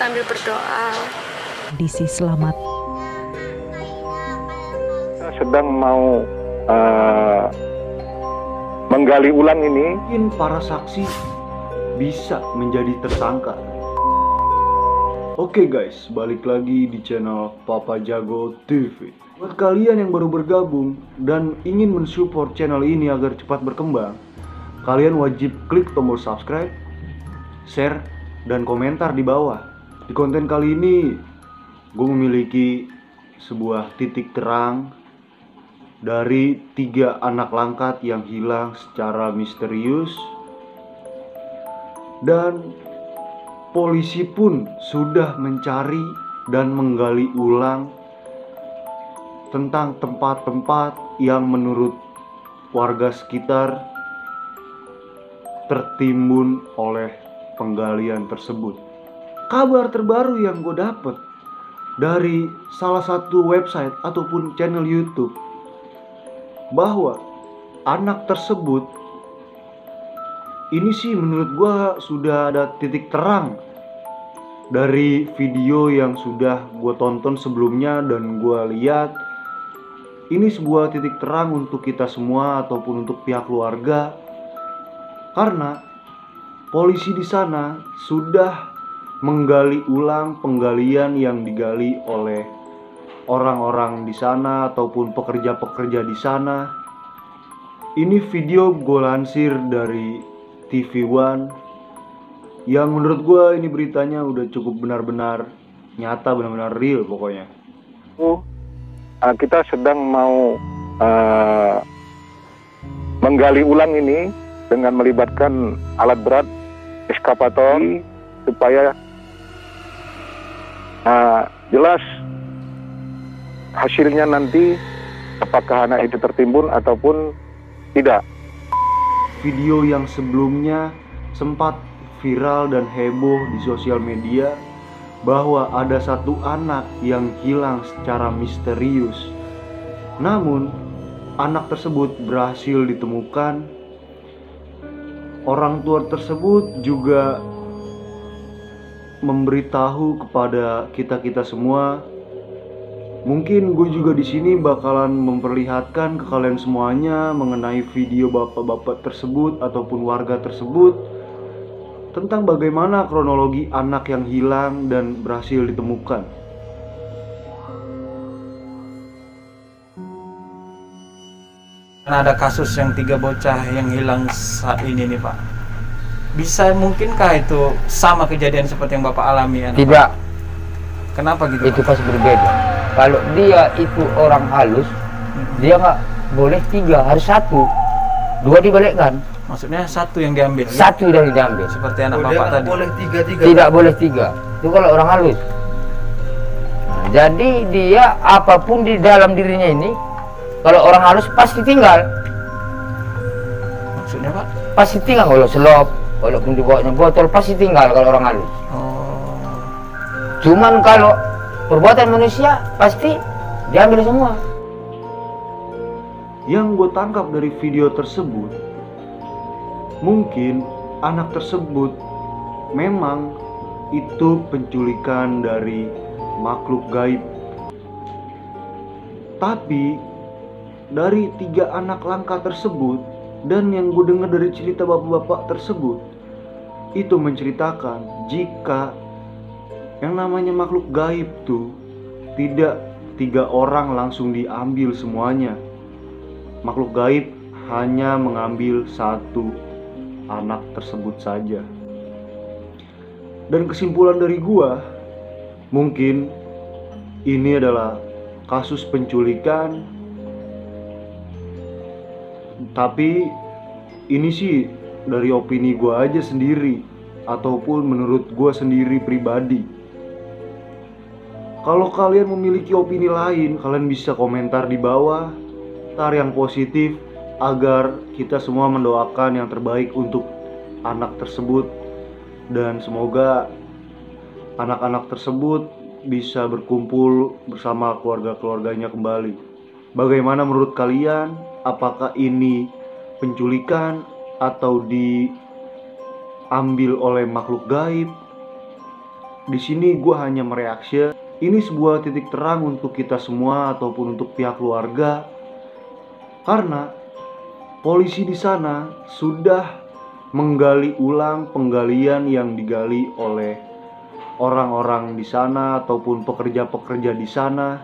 sambil berdoa. Disi Selamat Kita sedang mau eh, menggali ulang ini mungkin para saksi bisa menjadi tersangka. Oke guys, balik lagi di channel Papa Jago TV. Buat kalian yang baru bergabung dan ingin mensupport channel ini agar cepat berkembang, kalian wajib klik tombol subscribe, share, dan komentar di bawah. Di konten kali ini, gue memiliki sebuah titik terang dari tiga anak langkat yang hilang secara misterius dan polisi pun sudah mencari dan menggali ulang tentang tempat-tempat yang menurut warga sekitar tertimbun oleh penggalian tersebut. Kabar terbaru yang gue dapet dari salah satu website ataupun channel YouTube bahwa anak tersebut ini sih menurut gua sudah ada titik terang dari video yang sudah gue tonton sebelumnya dan gua lihat. Ini sebuah titik terang untuk kita semua ataupun untuk pihak keluarga karena polisi di sana sudah menggali ulang penggalian yang digali oleh orang-orang di sana ataupun pekerja-pekerja di sana. Ini video gue lansir dari TV One yang menurut gue ini beritanya udah cukup benar-benar nyata, benar-benar real pokoknya. eh, kita sedang mau eh, menggali ulang ini dengan melibatkan alat berat eskavator supaya eh, jelas hasilnya nanti apakah anak itu tertimbun ataupun tidak. Video yang sebelumnya sempat viral dan heboh di sosial media bahwa ada satu anak yang hilang secara misterius. Namun, anak tersebut berhasil ditemukan. Orang tua tersebut juga memberitahu kepada kita-kita semua Mungkin gue juga di sini bakalan memperlihatkan ke kalian semuanya mengenai video bapak-bapak tersebut ataupun warga tersebut tentang bagaimana kronologi anak yang hilang dan berhasil ditemukan. Ada kasus yang tiga bocah yang hilang saat ini nih Pak. Bisa mungkinkah itu sama kejadian seperti yang Bapak alami ya? Tidak, Kenapa gitu? itu pasti berbeda. Kalau dia itu orang halus, dia nggak boleh tiga, harus satu. Dua dibalikkan, Maksudnya satu yang diambil. ya? satu dari diambil. Seperti anak Bapak tadi. Tidak boleh tiga. Itu kalau orang halus. Nah, jadi dia apa pun di dalam dirinya ini, kalau orang halus pasti tinggal, Maksudnya Pak? pasti tinggal kalau selop, walaupun dibawanya botol pasti tinggal kalau orang halus. Oh. Cuman kalau perbuatan manusia pasti diambil semua. Yang gue tangkap dari video tersebut, mungkin anak tersebut memang itu penculikan dari makhluk gaib. Tapi dari tiga anak langka tersebut dan yang gue dengar dari cerita bapak-bapak tersebut itu menceritakan jika yang namanya makhluk gaib tuh tidak tiga orang langsung diambil semuanya makhluk gaib hanya mengambil satu anak tersebut saja. Dan kesimpulan dari gua, mungkin ini adalah kasus penculikan. Tapi ini sih dari opini gua aja sendiri ataupun menurut gua sendiri pribadi. Kalau kalian memiliki opini lain, kalian bisa komentar di bawah komentar yang positif agar kita semua mendoakan yang terbaik untuk anak tersebut dan semoga anak-anak tersebut bisa berkumpul bersama keluarga-keluarganya kembali. Bagaimana menurut kalian? Apakah ini penculikan atau diambil oleh makhluk gaib? di sini gue hanya mereaksi. Ini sebuah titik terang untuk kita semua ataupun untuk pihak keluarga. Karena polisi di sana sudah menggali ulang penggalian yang digali oleh orang-orang di sana ataupun pekerja-pekerja di sana.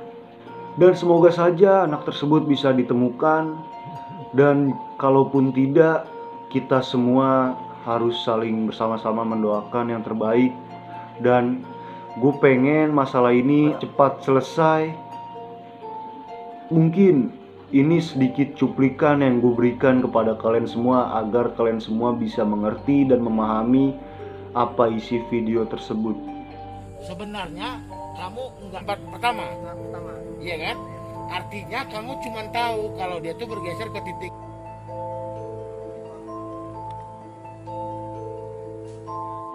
Dan semoga saja anak tersebut bisa ditemukan dan kalaupun tidak kita semua harus saling bersama-sama mendoakan yang terbaik. Dan gue pengen masalah ini cepat selesai. Mungkin ini sedikit cuplikan yang gue berikan kepada kalian semua agar kalian semua bisa mengerti dan memahami apa isi video tersebut. Sebenarnya kamu nggak part pertama. Iya kan? Artinya kamu cuma tahu kalau dia tuh bergeser ke titik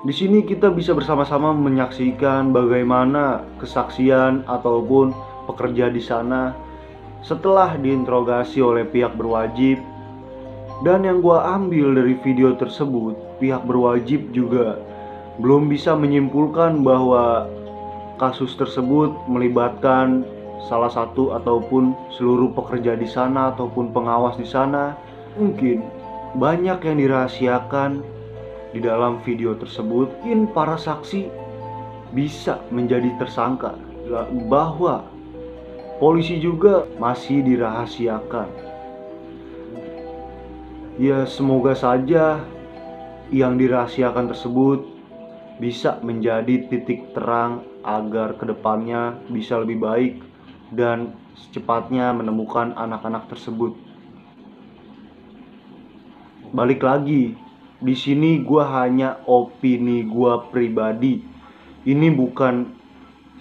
Di sini kita bisa bersama-sama menyaksikan bagaimana kesaksian ataupun pekerja di sana setelah diinterogasi oleh pihak berwajib. Dan yang gua ambil dari video tersebut pihak berwajib juga belum bisa menyimpulkan bahwa kasus tersebut melibatkan salah satu ataupun seluruh pekerja di sana ataupun pengawas di sana. Mungkin banyak yang dirahasiakan di dalam video tersebut mungkin para saksi bisa menjadi tersangka bahwa polisi juga masih dirahasiakan. Ya semoga saja yang dirahasiakan tersebut bisa menjadi titik terang agar ke depannya bisa lebih baik dan secepatnya menemukan anak-anak tersebut. Balik lagi di sini gue hanya opini gue pribadi. Ini bukan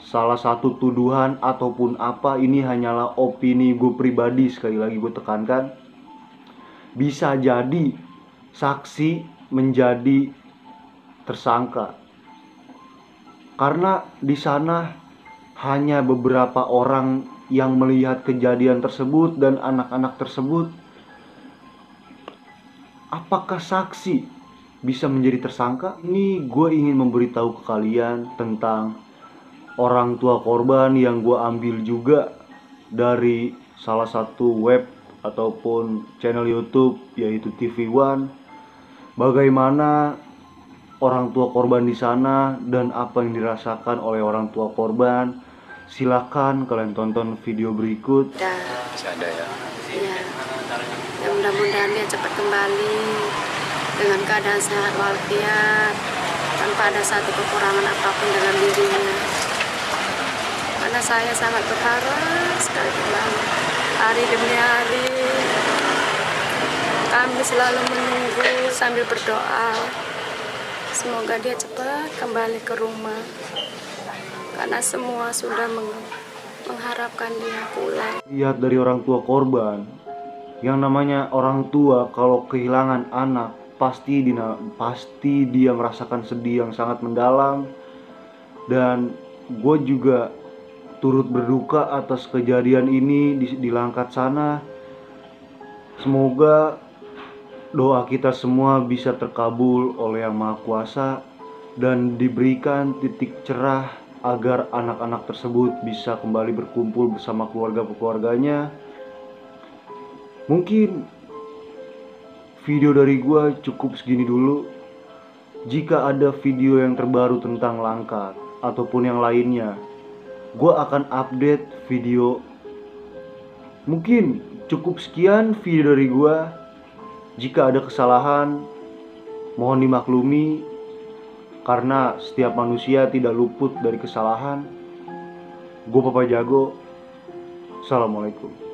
salah satu tuduhan ataupun apa. Ini hanyalah opini gue pribadi. Sekali lagi gue tekankan, bisa jadi saksi menjadi tersangka karena di sana hanya beberapa orang yang melihat kejadian tersebut dan anak-anak tersebut apakah saksi bisa menjadi tersangka? Ini gue ingin memberitahu ke kalian tentang orang tua korban yang gue ambil juga dari salah satu web ataupun channel YouTube yaitu TV One. Bagaimana orang tua korban di sana dan apa yang dirasakan oleh orang tua korban. Silakan kalian tonton video berikut. Masih ada ya. Mudah-mudahan dia cepat kembali dengan keadaan sehat walafiat tanpa ada satu kekurangan apa pun dalam dirinya. Karena saya sangat berharap sekali kembali hari demi hari. Kami selalu menunggu sambil berdoa. Semoga dia cepat kembali ke rumah. Karena semua sudah mengharapkan dia pulang. Lihat dari orang tua korban, yang namanya orang tua kalau kehilangan anak pasti dina, pasti dia merasakan sedih yang sangat mendalam dan gue juga turut berduka atas kejadian ini di, di Langkat sana semoga doa kita semua bisa terkabul oleh Yang Maha Kuasa dan diberikan titik cerah agar anak-anak tersebut bisa kembali berkumpul bersama keluarga-keluarganya. Mungkin video dari gue cukup segini dulu. Jika ada video yang terbaru tentang Langkat ataupun yang lainnya, gue akan update video. Mungkin cukup sekian video dari gue. Jika ada kesalahan, mohon dimaklumi karena setiap manusia tidak luput dari kesalahan. Gue Papa Jago. Assalamualaikum.